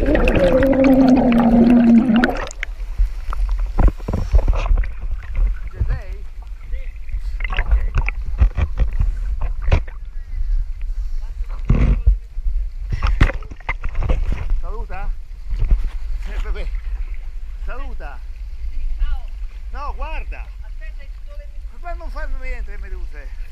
Ci sei? Ok. Saluta? Eh, vabbè. Saluta. No, guarda. Aspetta, il sole mi Ma non fanno niente le meduse.